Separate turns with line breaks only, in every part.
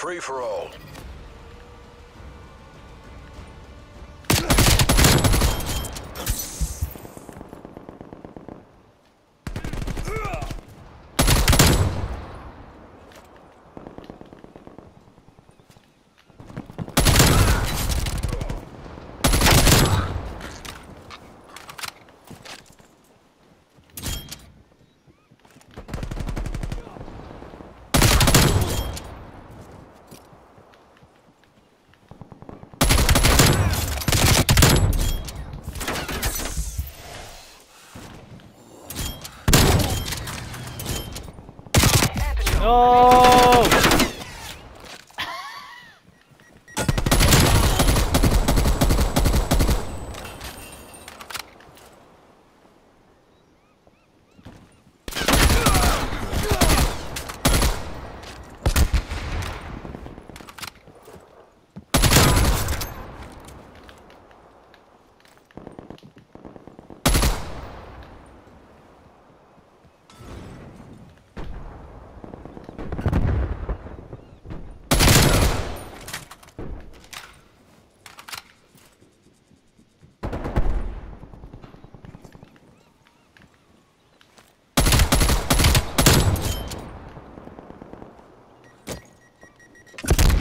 Free for all.
No!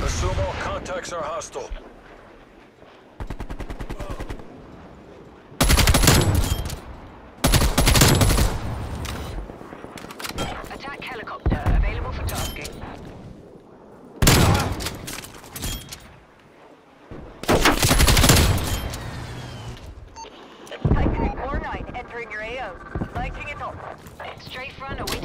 Assume all contacts are hostile.
Attack helicopter available for tasking. Titan 4-9 entering your AO. Lighting it up. Strafe run awaiting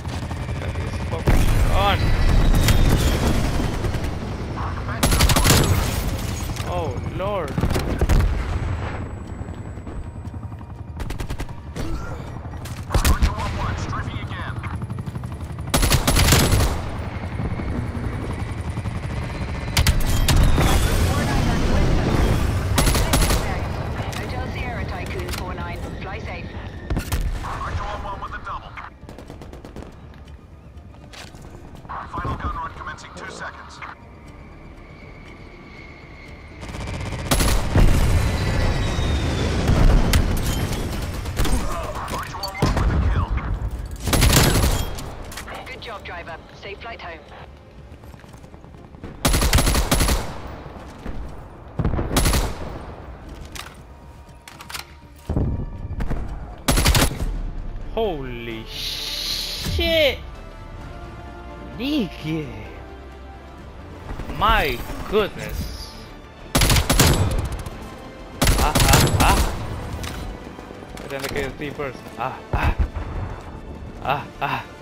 god.
Driver. Safe flight home.
Holy shit! Nigga! My goodness! Ah ah ah! And then I get three first. Ah ah! Ah ah!